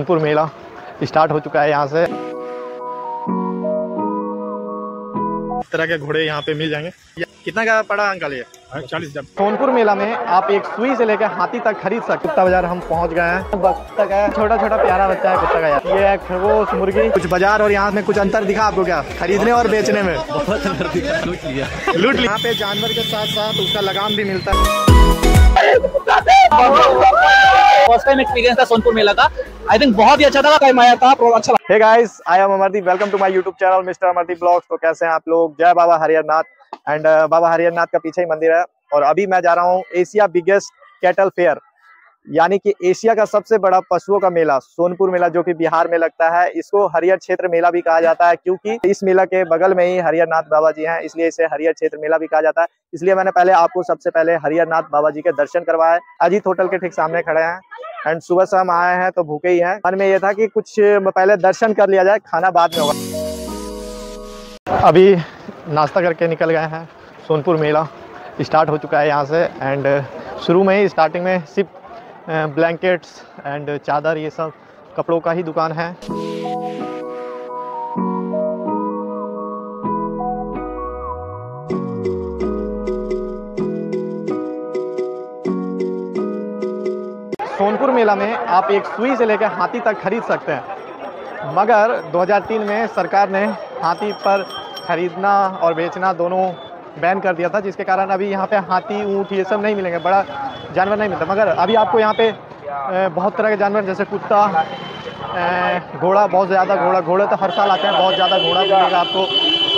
सोनपुर मेला start हो चुका है यहाँ से। इस तरह के घोड़े यहाँ पे मिल जाएँगे। कितना का पड़ा अंकल ये? चालीस हज़ार। सोनपुर मेला में आप एक सुई से लेकर हाथी तक खरीद सकते कुत्ता बाज़ार हम पहुँच गए हैं। बत्तख है। छोटा छोटा प्यारा बच्चा है कुत्ता का यार। ये है खरगोश मुर्गी। कुछ बाज़ार और यहाँ में कुछ अंतर दिखा आपको क्या? खरीदने और बेचने में। बहुत अंतर दिखा लूट लिया। लूट लिया। यहाँ पे जानवर के साथ साथ उसका लगाम भी मिलता है। फ़र्स्ट टाइम एक्सपीरियंस था सोनपुर मेला का। आई थिंक बहुत ही अच्छा था टाइम आया था अच्छा hey guys I am Amardeep welcome to my YouTube channel mister Amardeep vlogs तो कैसे हैं आप लोग? जय बाबा हरियरनाथ एंड बाबा हरियरनाथ का पीछे ही मंदिर है। और अभी मैं जा रहा हूँ एशिया बिगेस्ट कैटल फेयर यानी कि एशिया का सबसे बड़ा पशुओं का मेला, सोनपुर मेला जो कि बिहार में लगता है, इसको हरियर क्षेत्र मेला भी कहा जाता है क्योंकि इस मेला के बगल में ही हरिहरनाथ बाबा जी हैं, इसलिए इसे हरियर क्षेत्र मेला भी कहा जाता है। इसलिए मैंने पहले आपको सबसे पहले हरिहरनाथ बाबा जी के दर्शन करवाए। अजीत होटल के ठीक सामने खड़े हैं एंड सुबह से हम आए हैं तो भूखे ही हैं। मन में ये था कि कुछ पहले दर्शन कर लिया जाए, खाना बाद में होगा। अभी नाश्ता करके निकल गए हैं। सोनपुर मेला स्टार्ट हो चुका है यहाँ से एंड शुरू में ही स्टार्टिंग में सिर्फ़ ब्लैंकेट्स एंड चादर, ये सब कपड़ों का ही दुकान है। सोनपुर मेला में आप एक सुई से लेकर हाथी तक खरीद सकते हैं। मगर 2003 में सरकार ने हाथी पर खरीदना और बेचना दोनों बैन कर दिया था, जिसके कारण अभी यहाँ पे हाथी, ऊँट ये सब नहीं मिलेंगे, बड़ा जानवर नहीं मिलता। मगर अभी आपको यहाँ पे बहुत तरह के जानवर, जैसे कुत्ता घोड़ा, बहुत ज़्यादा घोड़ा, घोड़े तो हर साल आते हैं, बहुत ज़्यादा घोड़ा मिलेगा आपको।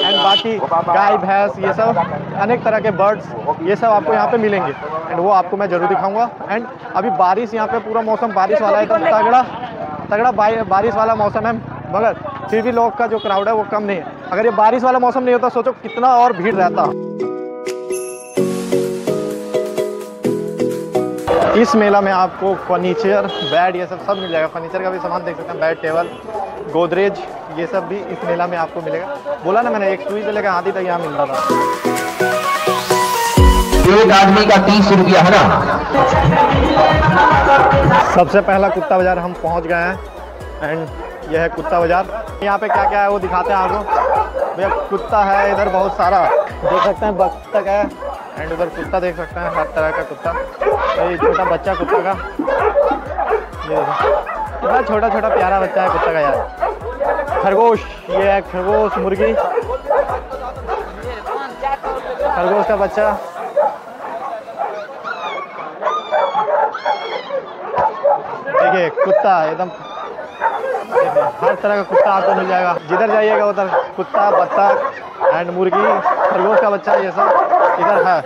एंड बाकी गाय, भैंस, ये सब, अनेक तरह के बर्ड्स ये सब आपको यहाँ पे मिलेंगे। एंड वो आपको मैं ज़रूर दिखाऊँगा। एंड अभी बारिश, यहाँ पे पूरा मौसम बारिश वाला है एकदम तगड़ा तगड़ा बारिश वाला मौसम है। मगर फिर भी लोग का जो क्राउड है वो कम नहीं है। अगर ये बारिश वाला मौसम नहीं होता सोचो कितना और भीड़ रहता। इस मेला में आपको फर्नीचर बेड ये सब सब मिल जाएगा। फर्नीचर का भी सामान देख सकते हैं बेड टेबल गोदरेज ये सब भी इस मेला में आपको मिलेगा। बोला ना मैंने एक सुई से लेकर हाथी तक यहाँ मिल रहा था। एक आदमी का तीस रुपया है ना? सबसे पहला कुत्ता बाज़ार हम पहुँच गए हैं। एंड यह है कुत्ता बाज़ार। यहाँ पे क्या क्या है वो दिखाते हैं आपको। भैया, कुत्ता है, इधर बहुत सारा। देख सकते हैं बत्तख है। एंड उधर कुत्ता देख सकते हैं, हर तरह का कुत्ता। और ये छोटा बच्चा कुत्ता का। ये बड़ा छोटा छोटा प्यारा बच्चा है कुत्ता का यार। खरगोश, ये है खरगोश मुर्गी। खरगोश का बच्चा। देखिए, कुत्ता एकदम हर तरह का कुत्ता आपको मिल जाएगा। जिधर जाइएगा उधर कुत्ता बत्तख एंड मुर्गी खरगोश का बच्चा ये सब इधर है।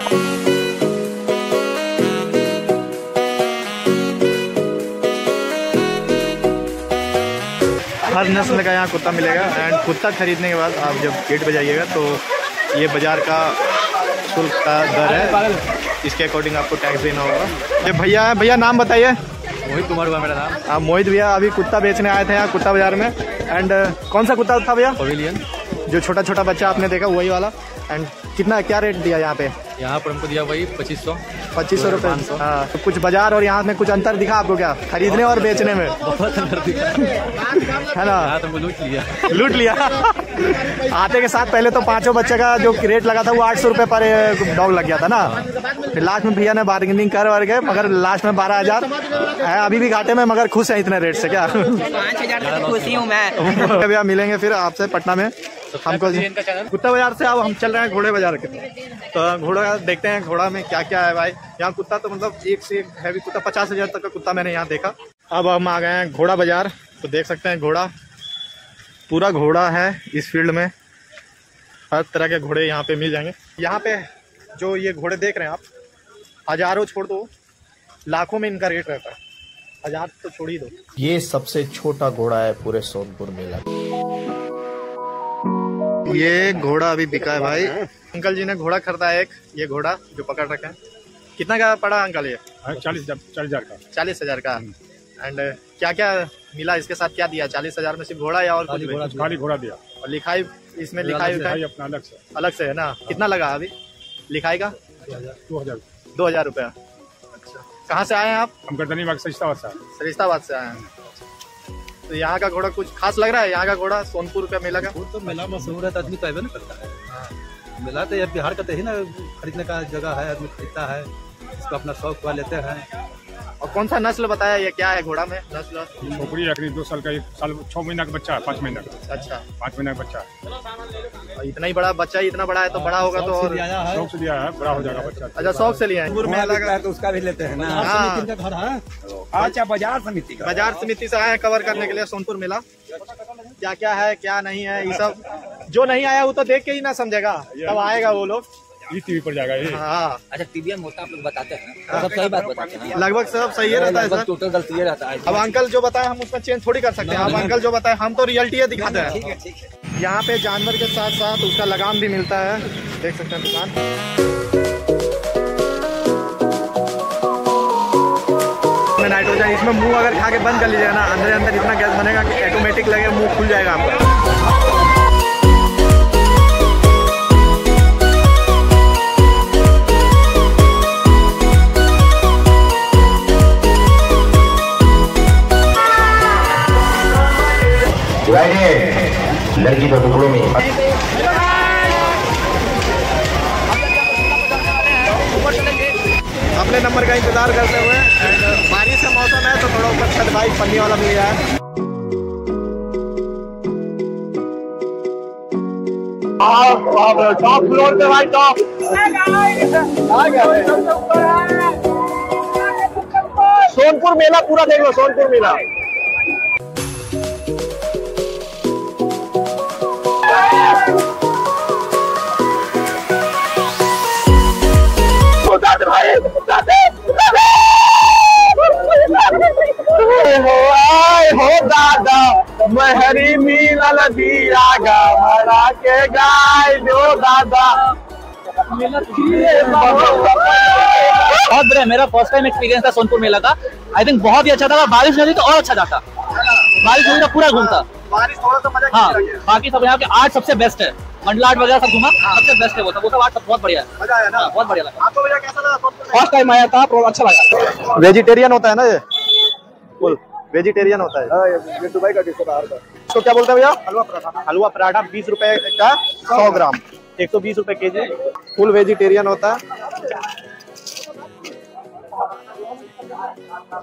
हर नस्ल का यहाँ कुत्ता मिलेगा एंड कुत्ता खरीदने के बाद आप जब गेट पर जाइएगा तो ये बाज़ार का शुल्क का दर है। इसके अकॉर्डिंग आपको टैक्स देना होगा। ये भैया है भैया नाम बताइए। मोहित कुमार हुआ मेरा नाम हाँ मोहित भैया अभी कुत्ता बेचने आए थे यहाँ कुत्ता बाज़ार में। एंड कौन सा कुत्ता था भैया? पवेलियन जो छोटा छोटा बच्चा आपने देखा वही वाला। एंड कितना क्या रेट दिया यहाँ पे? यहाँ पर हमको दिया वही पच्चीस सौ। पच्चीस सौ रुपये हाँ तो कुछ बाज़ार और यहाँ में कुछ अंतर दिखा आपको क्या? खरीदने और बेचने में। बहुत अंदर दिखा। है ना? तो लूट लिया। लूट लिया। आते के साथ पहले तो पाँचों बच्चे का जो रेट लगा था वो आठ सौ रुपये पर डॉग लग गया था ना? फिर लास्ट में भैया ने बार्गेनिंग कर वर गए मगर लास्ट में बारह हज़ार। है अभी भी घाटे में मगर खुश है इतने रेट से क्या? पाँच हज़ार खुशी हूँ मैं। भैया मिलेंगे फिर आपसे पटना में। हमको कुत्ता बाज़ार से अब हम चल रहे हैं घोड़े बाज़ार के। तो घोड़ा देखते हैं घोड़ा में क्या क्या है भाई। यहाँ कुत्ता तो मतलब एक से एक हैवी कुत्ता पचास हज़ार तक का कुत्ता मैंने यहाँ देखा। अब हम आ गए हैं घोड़ा बाज़ार। तो देख सकते हैं घोड़ा। पूरा घोड़ा है इस फ़ील्ड में। हर तरह के घोड़े यहाँ पे मिल जाएँगे। यहाँ पे जो ये घोड़े देख रहे हैं आप हज़ारों छोड़ दो। लाखों में इनका रेट रहता है। हज़ार तो छोड़ ही दो। ये सबसे छोटा घोड़ा है पूरे सोनपुर मेला। ये घोड़ा अभी बिका है भाई। अंकल जी ने घोड़ा खरीदा है एक ये घोड़ा जो पकड़ रखा है। कितना का पड़ा अंकल ये? चालीस हज़ार चालीस हज़ार का। चालीस हज़ार का। एंड क्या क्या मिला इसके साथ? क्या दिया? चालीस हज़ार में सिर्फ़ घोड़ा या और कुछ खाली घोड़ा दिया। और लिखाई इसमें लिखाई भाई उखाई अपना अलग से अलग से है ना? कितना लगा अभी? लिखाई का? दो हज़ार दो हज़ार। रुपया। अच्छा। कहाँ से आए हैं आप? हम गर्दनी बाग सस्ता होता है। सरिस्ताबाद से आए हैं। तो यहाँ का घोड़ा कुछ खास लग रहा है? यहाँ का घोड़ा सोनपुर का मेला का? तो मेला मशहूर है तो आदमी तो अबे ना करता है। मेला तो ये बिहार का तो ही ना, खरीदने का जगह है, आदमी खरीदता है, इसको अपना शौक हुआ लेते हैं। और कौन सा नस्ल बताया ये क्या है घोड़ा में नस्ल? खोपड़ी अकरी दो साल का एक साल छह महीना का बच्चा है पाँच महीना का। अच्छा। पाँच महीना का बच्चा है। इतना ही बड़ा बच्चा ही इतना बड़ा है तो बड़ा होगा तो और शौक से दिया है बड़ा हो जाएगा बच्चा। अच्छा शौक से लिए हैं। तो उसका भी लेते हैं ना। हाँ। है? अच्छा बाज़ार समिति का। बाज़ार समिति से आए हैं कवर करने के लिए सोनपुर मेला। क्या क्या है क्या नहीं है ये सब। जो नहीं आया वो तो देख के ही ना समझेगा। तब आएगा वो लोग? ई टीवी पर जाएगा ये। हाँ। अच्छा टीवीएम होता आप लोग बताते हैं तो सब सही बात बताते हैं लगभग सब सही रहता है सर। टोटल गलती रहता है। अब अंकल जो बताए हम उसमें चेंज थोड़ी कर सकते हैं। अब अंकल जो बताए हम तो रियलिटी दिखाते हैं। यहाँ पे जानवर के साथ साथ उसका लगाम भी मिलता है। देख सकते हैं दुकान। नाइट्रोजन इसमें मुँह अगर खा के बंद कर लीजिएगा ना अंदर अंदर इतना गैस बनेगा कि ऑटोमेटिक लगे मुँह खुल जाएगा आपका। नंबर का इंतज़ार करते हुए। एंड बारिश का मौसम है तो थोड़ा ऊपर छत बाइक पन्नी वाला मिल गया है टॉप फ्लोर पे भाई टॉप। सोनपुर मेला पूरा देख लो सोनपुर मेला। हो दादा महरी मिलल दिया गा के गाय दो दादा। बहुत बढ़िया मेरा फ़र्स्ट टाइम एक्सपीरियंस था सोनपुर मेला का। आई थिंक बहुत ही अच्छा था बारिश नहीं तो और अच्छा जाता। बारिश नहीं था पूरा घूमता। बारिश थोड़ा सा मज़ा हाँ बाकी सब यहाँ के आर्ट सबसे बेस्ट है। मंडला आर्ट वगैरह सब घूमा सबसे बेस्ट है वो सब। वो सब आर्ट सब बहुत बढ़िया है। मज़ा आया हाँ, बहुत बढ़िया लगा। आपको कैसा लगा फ़र्स्ट टाइम आया था अच्छा लगा। वेजिटेरियन होता है ना ये? वेजिटेरियन होता है। ये दुबई का डिश है इसको क्या बोलते हैं भैया? हलवा पराठा। हलवा पराठा बीस रुपए का सौ ग्राम। एक सौ बीस रुपए के जी फुल वेजिटेरियन होता है।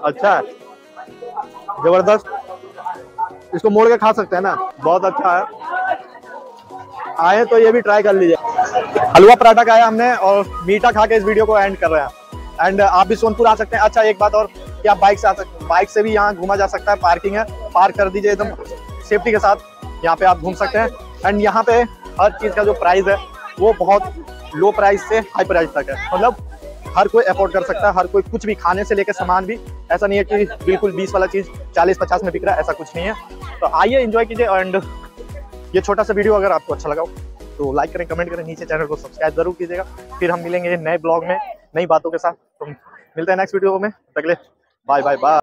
अच्छा। ज़बरदस्त। इसको मोड़ के खा सकते हैं ना? बहुत अच्छा है। आए तो ये भी ट्राई कर लीजिए। हलवा पराठा खाया हमने और मीठा खा के इस वीडियो को एंड कर रहे हैं। एंड आप भी सोनपुर आ सकते हैं। अच्छा एक बात और। कि आप बाइक से आ सकते बाइक से भी यहाँ घूमा जा सकता है। पार्किंग है। पार्क कर दीजिए एकदम सेफ्टी के साथ। यहाँ पे आप घूम सकते हैं। एंड यहाँ पे हर चीज़ का जो प्राइस है, वो बहुत लो प्राइस से हाई प्राइस तक है। मतलब हर कोई अफोर्ड कर सकता है। हर कोई कुछ भी खाने से लेकर सामान भी। ऐसा नहीं है कि बिल्कुल बीस वाला चीज़ चालीस पचास में बिक रहा है। ऐसा कुछ नहीं है। तो आइए एंजॉय कीजिए। एंड ये छोटा सा वीडियो अगर आपको अच्छा लगा हो तो लाइक करें कमेंट करें। नीचे चैनल को सब्सक्राइब ज़रूर कीजिएगा। फिर हम मिलेंगे नए ब्लॉग में, नई बातों के साथ। तो मिलते हैं नेक्स्ट वीडियो में। तगले Bye, bye, bye.